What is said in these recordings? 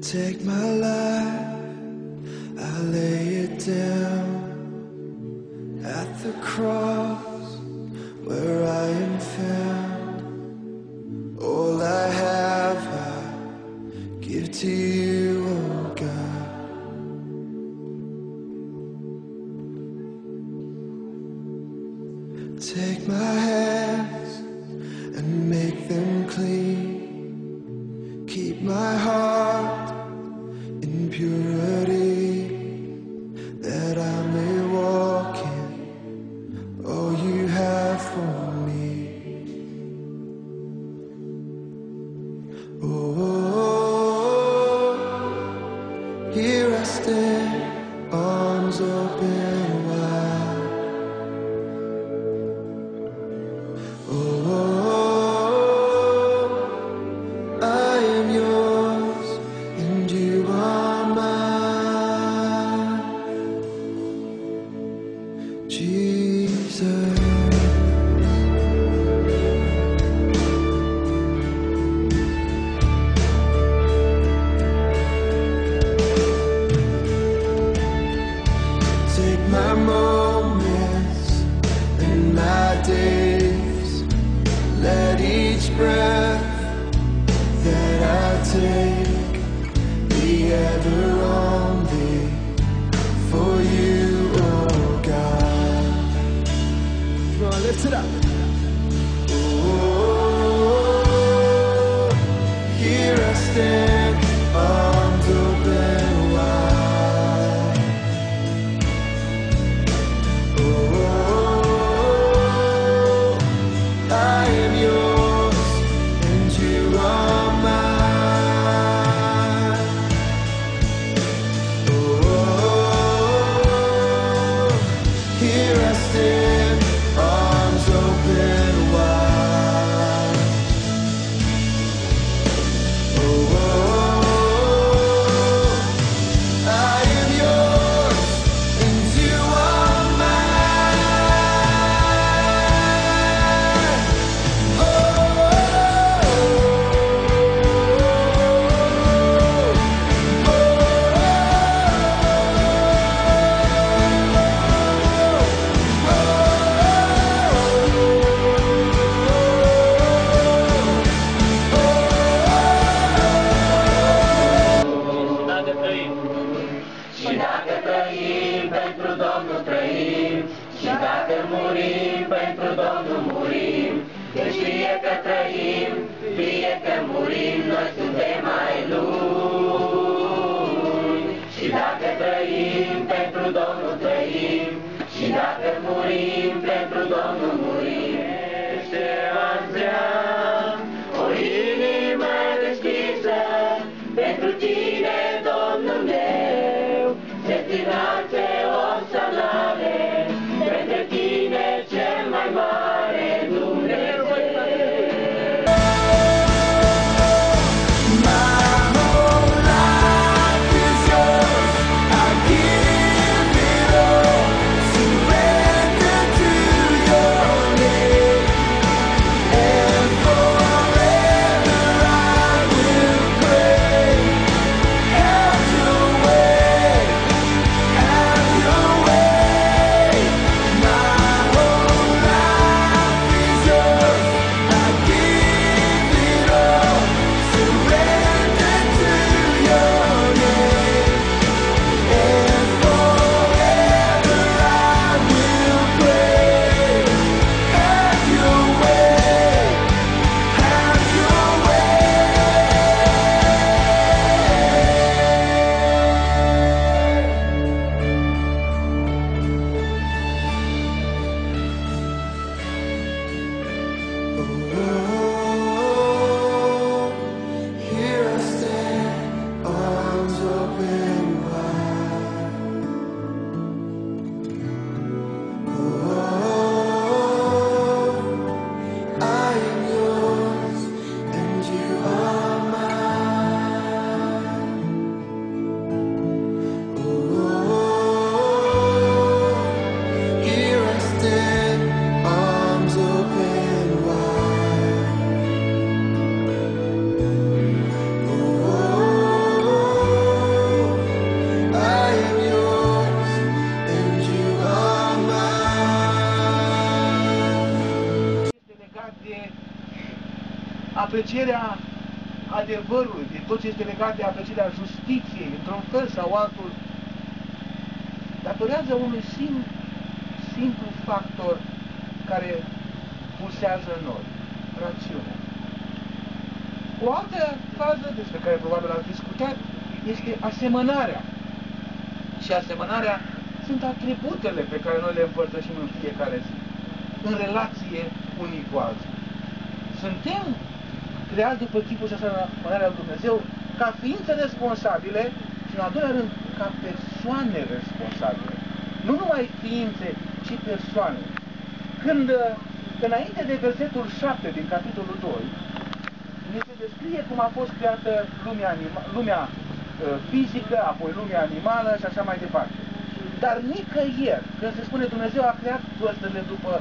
Take my life, I lay it down at the cross where breath that I take ever for you, oh God. Come on, lift it up. Oh, here I stand. murim, pentru Domnul murim, deci fie că trăim, fie că murim, noi suntem mai luni. Și dacă trăim, pentru Domnul trăim, și dacă murim, aprecierea adevărului, de tot ce este legat de aprecierea justiției, într-un fel sau altul, datorează unui sim, simplu factor care pulsează în noi, rațiunea. O altă fază despre care probabil ați discutat este asemănarea. Și asemănarea sunt atributele pe care noi le împărtășim în fiecare zi, în relație unii cu alții. Suntem creați după chipul și asemănarea lui Dumnezeu ca ființe responsabile și, în al doilea rând, ca persoane responsabile. Nu numai ființe, ci persoane. Când, înainte de versetul 7 din capitolul 2, ne se descrie cum a fost creată lumea, anima, lumea uh, fizică, apoi lumea animală și așa mai departe. Dar nicăieri, când se spune Dumnezeu a creat păsările după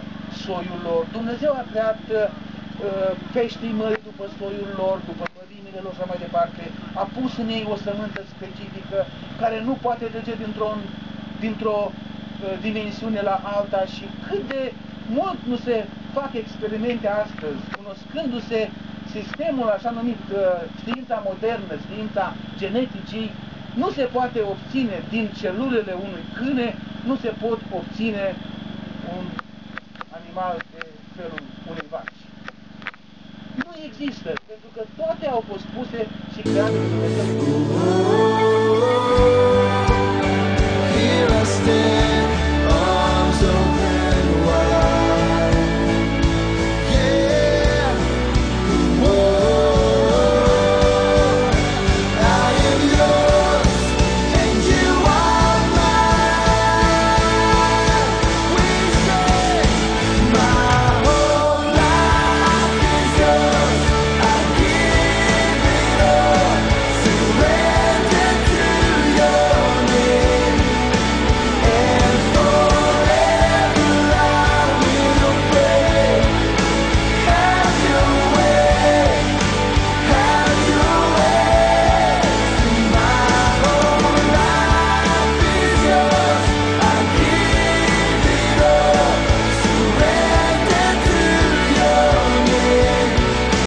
soiul lor, Dumnezeu a creat uh, peștii mării după soiul lor, după mărimile lor și așa mai departe, a pus în ei o sămânță specifică care nu poate trece dintr-o dintr, -o, uh, dimensiune la alta și cât de mult nu se fac experimente astăzi, cunoscându-se sistemul așa numit uh, știința modernă, știința geneticii, nu se poate obține din celulele unui câine, nu se pot obține un animal de felul unei vaci. Nu există, pentru că toate au fost puse și create de Dumnezeu.